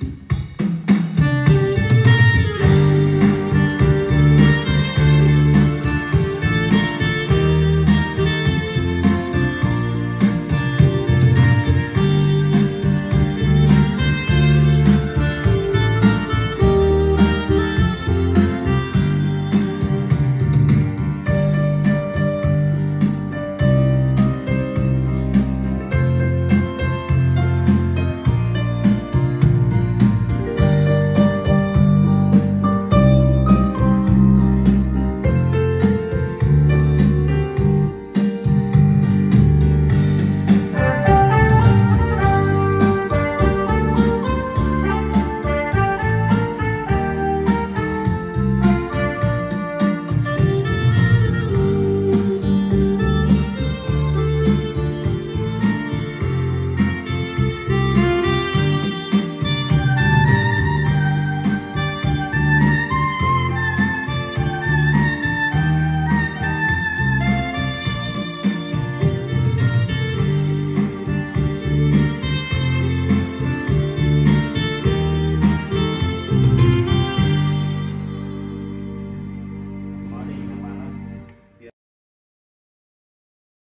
you